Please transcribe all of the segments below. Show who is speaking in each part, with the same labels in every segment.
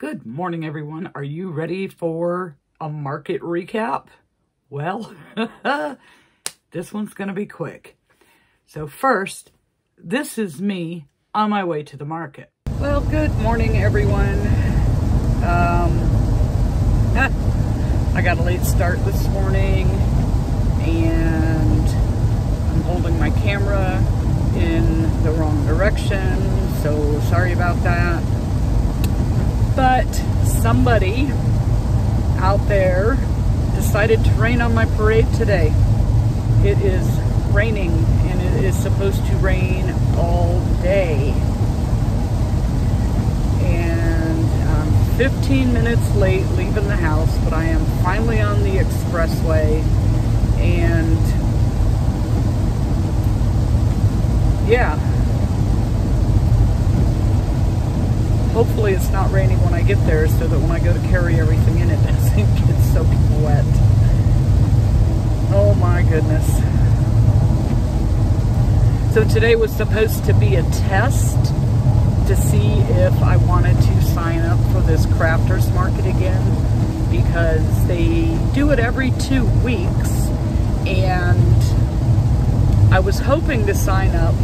Speaker 1: Good morning, everyone. Are you ready for a market recap? Well, this one's going to be quick. So first, this is me on my way to the market. Well, good morning, everyone. Um, I got a late start this morning, and I'm holding my camera in the wrong direction, so sorry about that. But somebody out there decided to rain on my parade today. It is raining and it is supposed to rain all day. And I'm 15 minutes late leaving the house, but I am finally on the expressway and yeah, Hopefully it's not raining when I get there so that when I go to carry everything in, it doesn't get soaking wet. Oh my goodness. So today was supposed to be a test to see if I wanted to sign up for this crafters market again because they do it every two weeks and I was hoping to sign up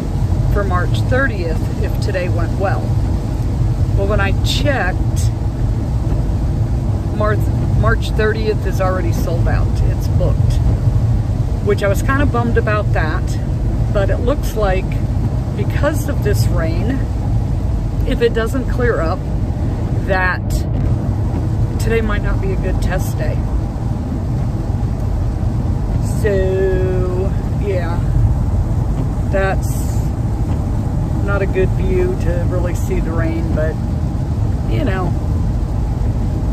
Speaker 1: for March 30th if today went well. Well, when I checked, March, March 30th is already sold out. It's booked, which I was kind of bummed about that. But it looks like because of this rain, if it doesn't clear up, that today might not be a good test day. So, yeah, that's not a good view to really see the rain, but you know,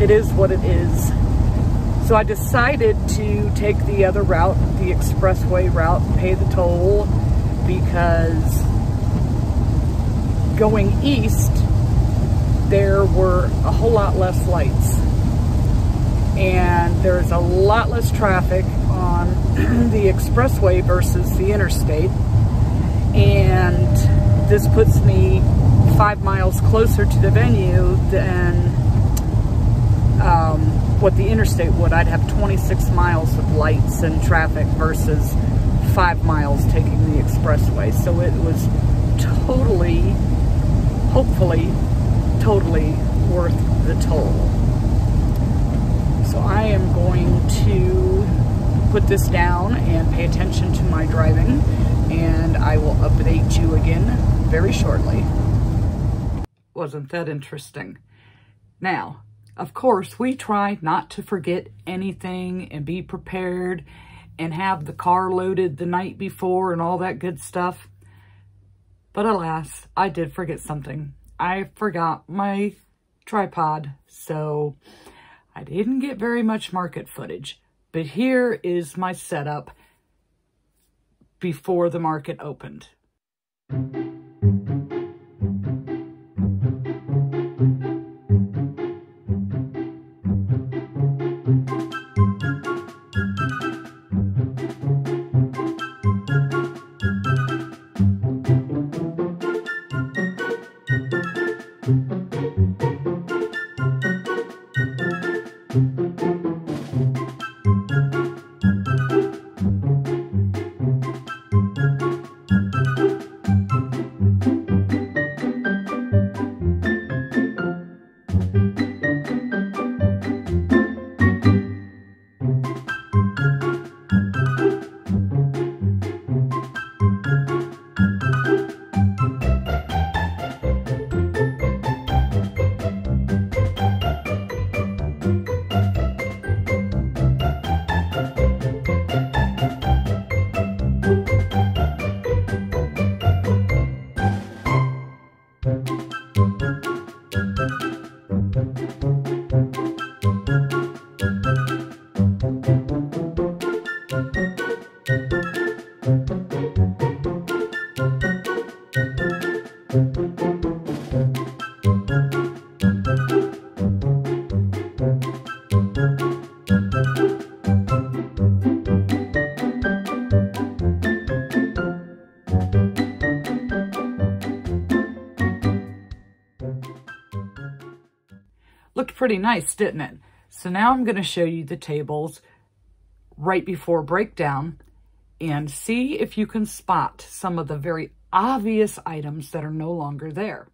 Speaker 1: it is what it is. So I decided to take the other route, the expressway route, pay the toll because going east, there were a whole lot less lights. And there's a lot less traffic on the expressway versus the interstate. And this puts me five miles closer to the venue than um, what the interstate would. I'd have 26 miles of lights and traffic versus five miles taking the expressway. So it was totally, hopefully, totally worth the toll. So I am going to put this down and pay attention to my driving and I will update you again very shortly. Wasn't that interesting? Now, of course, we try not to forget anything and be prepared and have the car loaded the night before and all that good stuff. But alas, I did forget something. I forgot my tripod, so I didn't get very much market footage. But here is my setup before the market opened. Pretty nice, didn't it? So now I'm going to show you the tables right before breakdown and see if you can spot some of the very obvious items that are no longer there.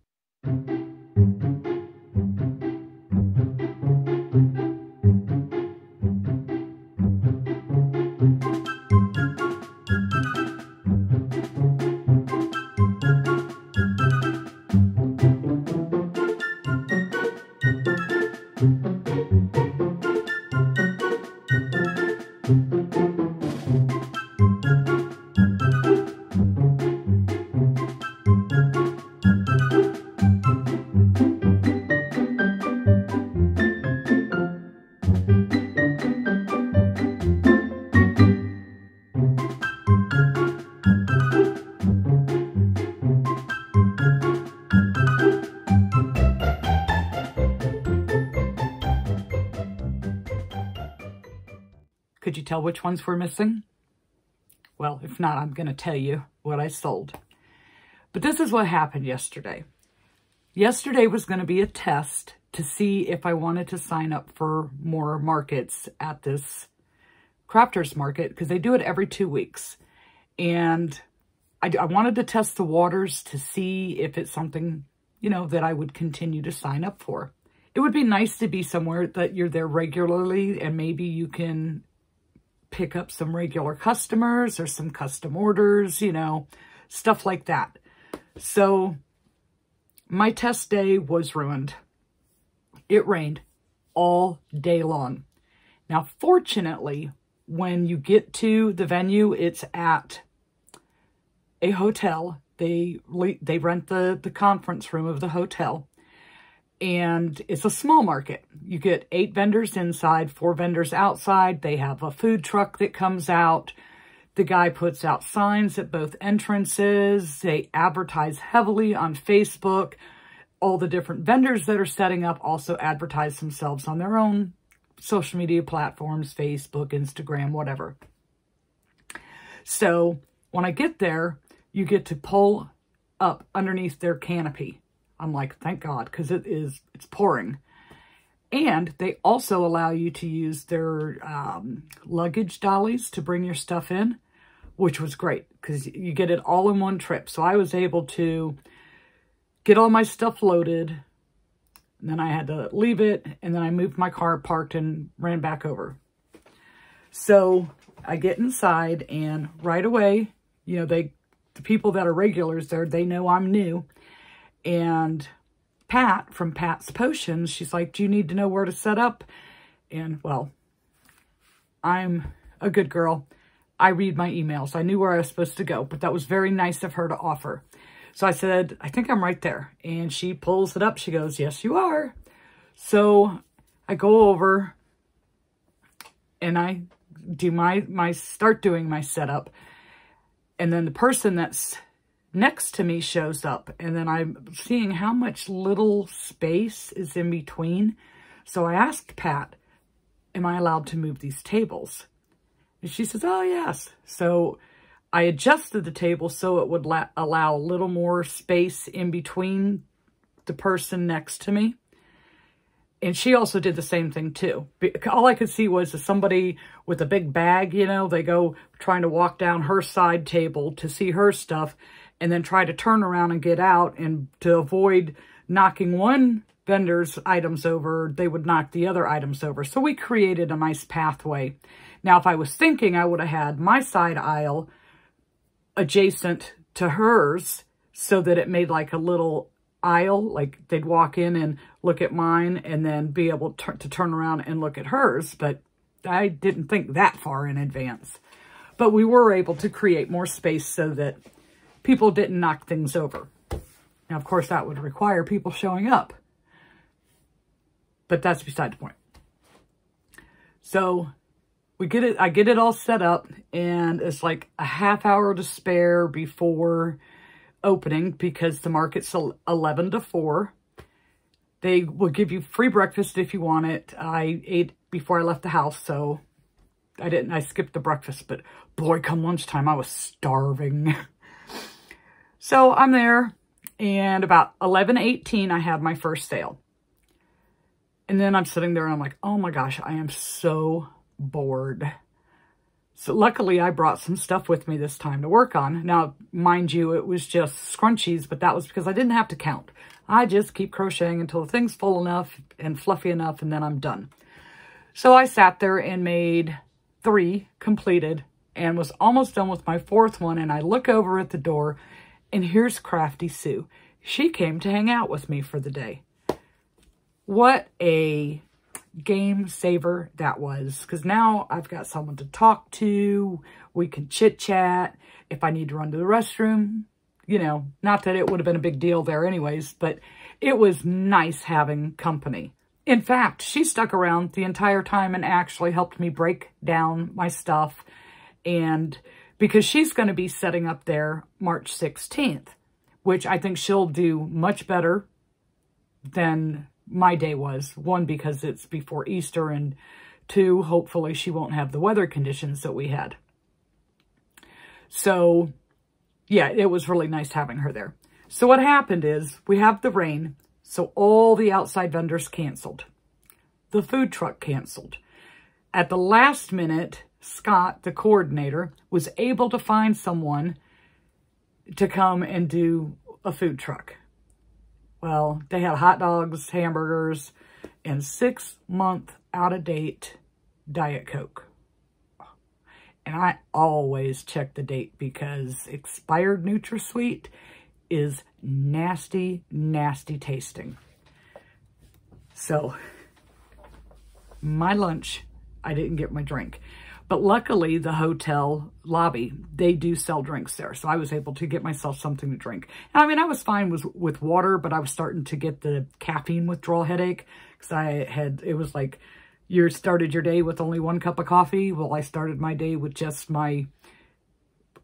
Speaker 1: Tell which ones were missing? Well, if not, I'm going to tell you what I sold. But this is what happened yesterday. Yesterday was going to be a test to see if I wanted to sign up for more markets at this crafters market because they do it every two weeks. And I, I wanted to test the waters to see if it's something, you know, that I would continue to sign up for. It would be nice to be somewhere that you're there regularly and maybe you can pick up some regular customers or some custom orders, you know, stuff like that. So my test day was ruined. It rained all day long. Now, fortunately, when you get to the venue, it's at a hotel. They they rent the, the conference room of the hotel and it's a small market. You get eight vendors inside, four vendors outside. They have a food truck that comes out. The guy puts out signs at both entrances. They advertise heavily on Facebook. All the different vendors that are setting up also advertise themselves on their own social media platforms, Facebook, Instagram, whatever. So when I get there, you get to pull up underneath their canopy I'm like, thank God, because it is, it's pouring. And they also allow you to use their um, luggage dollies to bring your stuff in, which was great because you get it all in one trip. So I was able to get all my stuff loaded. And then I had to leave it. And then I moved my car, parked, and ran back over. So I get inside and right away, you know, they, the people that are regulars there, they know I'm new. And Pat from Pat's Potions, she's like, do you need to know where to set up? And, well, I'm a good girl. I read my emails. I knew where I was supposed to go, but that was very nice of her to offer. So I said, I think I'm right there. And she pulls it up. She goes, yes, you are. So I go over and I do my, my, start doing my setup. And then the person that's next to me shows up and then I'm seeing how much little space is in between. So I asked Pat, am I allowed to move these tables? And she says, oh, yes. So I adjusted the table so it would allow a little more space in between the person next to me. And she also did the same thing too. All I could see was somebody with a big bag, you know, they go trying to walk down her side table to see her stuff and then try to turn around and get out and to avoid knocking one vendor's items over, they would knock the other items over. So we created a nice pathway. Now, if I was thinking, I would have had my side aisle adjacent to hers so that it made like a little aisle, like they'd walk in and look at mine and then be able to, to turn around and look at hers. But I didn't think that far in advance. But we were able to create more space so that people didn't knock things over. Now, of course, that would require people showing up. But that's beside the point. So we get it, I get it all set up and it's like a half hour to spare before opening because the market's 11 to 4. They will give you free breakfast if you want it. I ate before I left the house, so I didn't, I skipped the breakfast, but boy, come lunchtime, I was starving. So I'm there and about 11:18, I have my first sale. And then I'm sitting there and I'm like, oh my gosh, I am so bored. So luckily I brought some stuff with me this time to work on. Now, mind you, it was just scrunchies, but that was because I didn't have to count. I just keep crocheting until the thing's full enough and fluffy enough and then I'm done. So I sat there and made three completed and was almost done with my fourth one. And I look over at the door and here's Crafty Sue. She came to hang out with me for the day. What a game saver that was. Because now I've got someone to talk to. We can chit chat. If I need to run to the restroom, you know, not that it would have been a big deal there anyways, but it was nice having company. In fact, she stuck around the entire time and actually helped me break down my stuff. And because she's going to be setting up there March 16th, which I think she'll do much better than my day was. One, because it's before Easter, and two, hopefully she won't have the weather conditions that we had. So, yeah, it was really nice having her there. So what happened is we have the rain, so all the outside vendors canceled. The food truck canceled. At the last minute, Scott, the coordinator, was able to find someone to come and do a food truck. Well, they had hot dogs, hamburgers, and six month out of date Diet Coke. And I always check the date because expired NutraSweet is nasty, nasty tasting. So, my lunch, I didn't get my drink. But luckily, the hotel lobby, they do sell drinks there. So I was able to get myself something to drink. And I mean, I was fine with, with water, but I was starting to get the caffeine withdrawal headache. Because I had, it was like, you started your day with only one cup of coffee. Well, I started my day with just my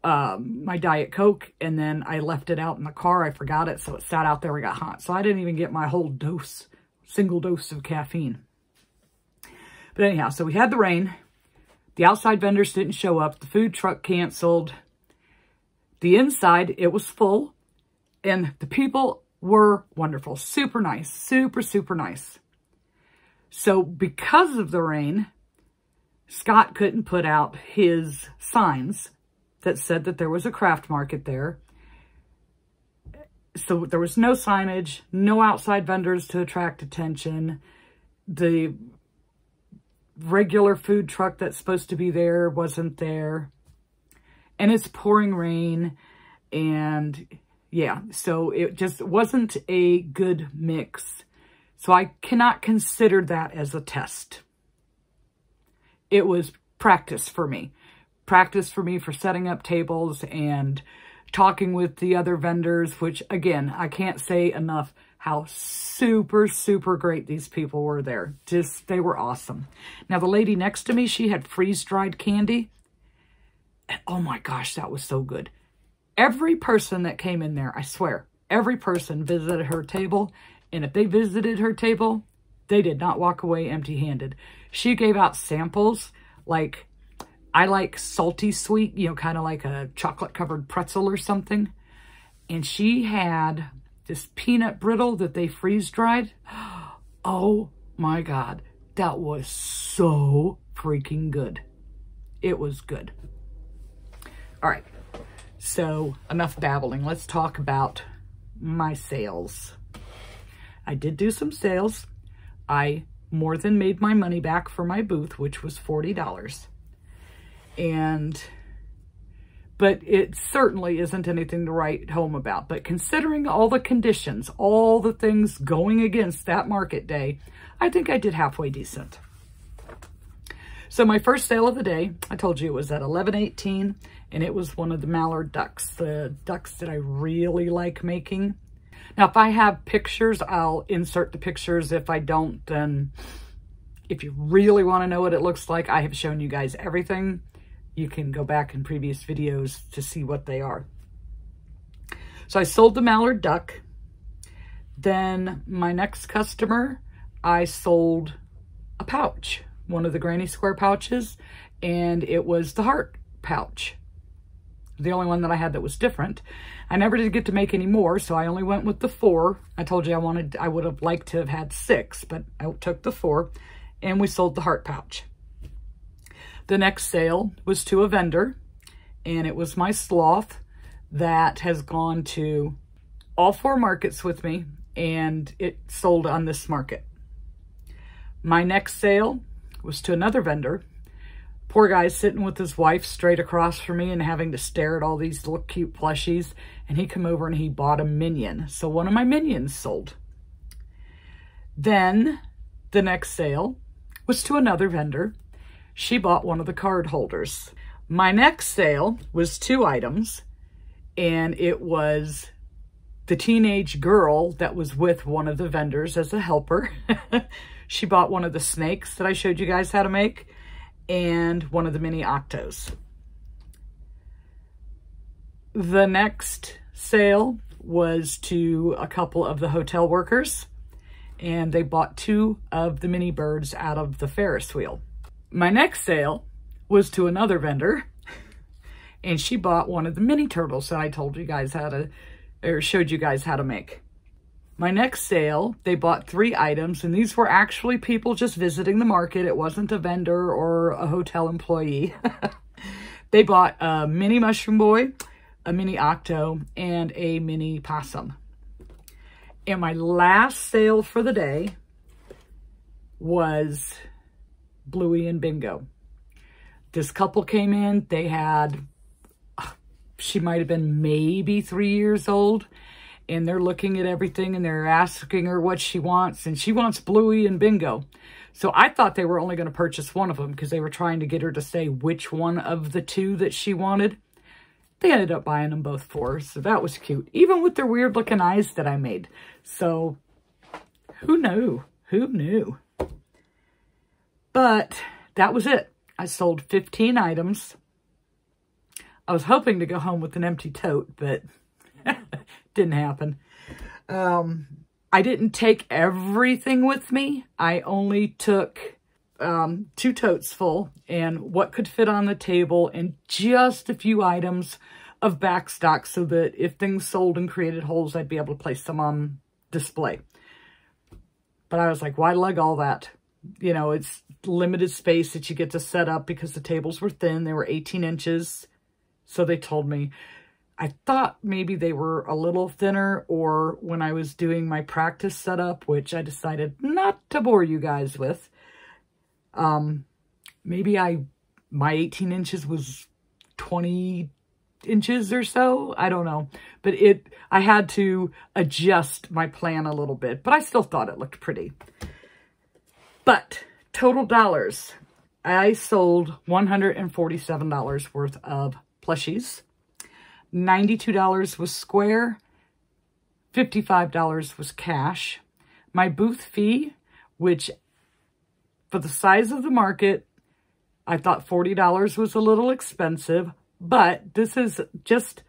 Speaker 1: um, my Diet Coke, and then I left it out in the car. I forgot it, so it sat out there. It got hot. So I didn't even get my whole dose, single dose of caffeine. But anyhow, so we had the rain. The outside vendors didn't show up. The food truck canceled. The inside, it was full. And the people were wonderful. Super nice. Super, super nice. So because of the rain, Scott couldn't put out his signs that said that there was a craft market there. So there was no signage, no outside vendors to attract attention. The regular food truck that's supposed to be there wasn't there. And it's pouring rain. And yeah, so it just wasn't a good mix. So I cannot consider that as a test. It was practice for me. Practice for me for setting up tables and talking with the other vendors, which again, I can't say enough how super, super great these people were there. Just, they were awesome. Now, the lady next to me, she had freeze-dried candy. And oh my gosh, that was so good. Every person that came in there, I swear, every person visited her table. And if they visited her table, they did not walk away empty-handed. She gave out samples like, I like salty sweet, you know, kind of like a chocolate-covered pretzel or something. And she had this peanut brittle that they freeze dried. Oh my God, that was so freaking good. It was good. All right, so enough babbling. Let's talk about my sales. I did do some sales. I more than made my money back for my booth, which was $40. And but it certainly isn't anything to write home about. But considering all the conditions, all the things going against that market day, I think I did halfway decent. So my first sale of the day, I told you it was at 11.18 and it was one of the mallard ducks, the ducks that I really like making. Now, if I have pictures, I'll insert the pictures. If I don't, then if you really want to know what it looks like, I have shown you guys everything you can go back in previous videos to see what they are. So I sold the mallard duck. Then my next customer, I sold a pouch, one of the granny square pouches, and it was the heart pouch. the only one that I had that was different. I never did get to make any more, so I only went with the four. I told you I wanted, I would have liked to have had six, but I took the four, and we sold the heart pouch. The next sale was to a vendor, and it was my sloth that has gone to all four markets with me, and it sold on this market. My next sale was to another vendor, Poor guy sitting with his wife straight across from me and having to stare at all these little cute plushies. And he come over and he bought a minion. So one of my minions sold. Then the next sale was to another vendor. She bought one of the card holders. My next sale was two items and it was the teenage girl that was with one of the vendors as a helper. she bought one of the snakes that I showed you guys how to make and one of the mini octos. The next sale was to a couple of the hotel workers and they bought two of the mini birds out of the Ferris wheel. My next sale was to another vendor and she bought one of the mini turtles that I told you guys how to, or showed you guys how to make. My next sale, they bought three items, and these were actually people just visiting the market. It wasn't a vendor or a hotel employee. they bought a mini mushroom boy, a mini octo, and a mini possum. And my last sale for the day was Bluey and Bingo. This couple came in. They had, she might have been maybe three years old and they're looking at everything and they're asking her what she wants and she wants Bluey and Bingo. So I thought they were only going to purchase one of them because they were trying to get her to say which one of the two that she wanted. They ended up buying them both for her, so that was cute. Even with their weird looking eyes that I made. So who knew? Who knew? But that was it. I sold 15 items. I was hoping to go home with an empty tote, but didn't happen. Um, I didn't take everything with me. I only took um, two totes full and what could fit on the table and just a few items of back stock so that if things sold and created holes, I'd be able to place them on display. But I was like, why lug all that? You know, it's limited space that you get to set up because the tables were thin. They were 18 inches. So they told me, I thought maybe they were a little thinner or when I was doing my practice setup, which I decided not to bore you guys with. Um, maybe I, my 18 inches was 20 inches or so. I don't know. But it, I had to adjust my plan a little bit, but I still thought it looked pretty. But total dollars, I sold $147 worth of plushies. $92 was square, $55 was cash. My booth fee, which for the size of the market, I thought $40 was a little expensive, but this is just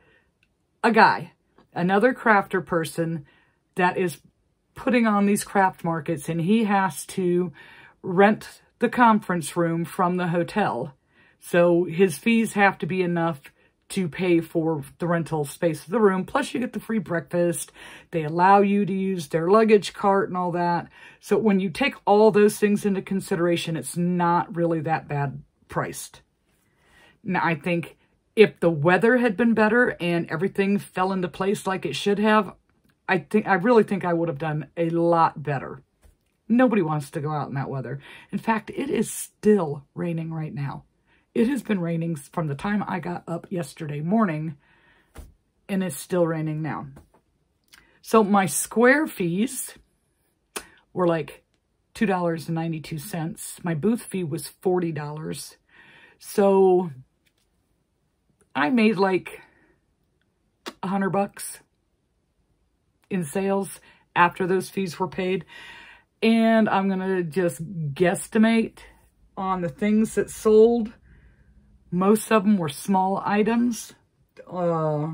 Speaker 1: a guy, another crafter person that is putting on these craft markets and he has to rent the conference room from the hotel. So his fees have to be enough to pay for the rental space of the room. Plus you get the free breakfast. They allow you to use their luggage cart and all that. So when you take all those things into consideration, it's not really that bad priced. Now, I think if the weather had been better and everything fell into place like it should have, I think I really think I would have done a lot better. Nobody wants to go out in that weather. In fact, it is still raining right now. It has been raining from the time I got up yesterday morning, and it's still raining now. So my square fees were like $2.92. My booth fee was $40. So I made like a hundred bucks in sales after those fees were paid. And I'm going to just guesstimate on the things that sold most of them were small items. Uh,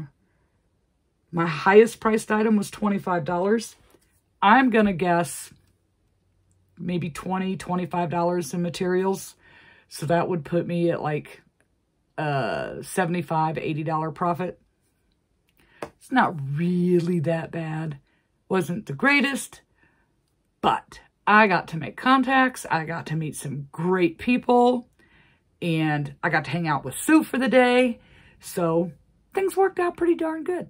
Speaker 1: my highest priced item was $25. I'm going to guess maybe $20, $25 in materials. So that would put me at like a $75, $80 profit. It's not really that bad. Wasn't the greatest, but I got to make contacts. I got to meet some great people and I got to hang out with Sue for the day. So things worked out pretty darn good.